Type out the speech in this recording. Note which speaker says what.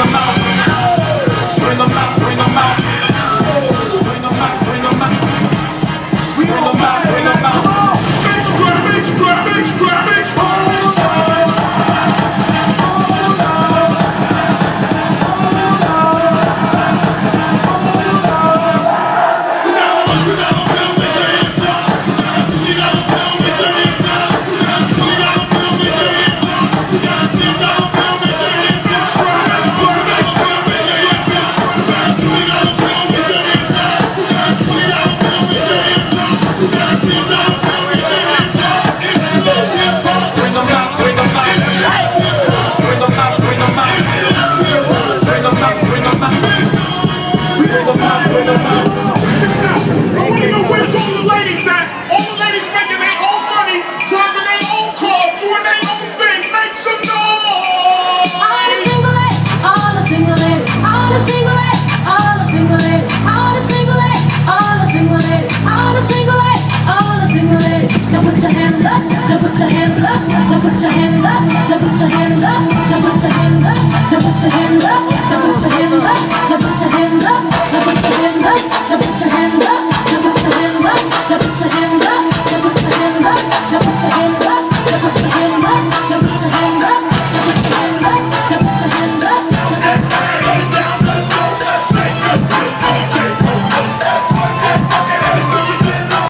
Speaker 1: the mountain
Speaker 2: hands up, now put your hands up, now put your hands up, now put your hands up.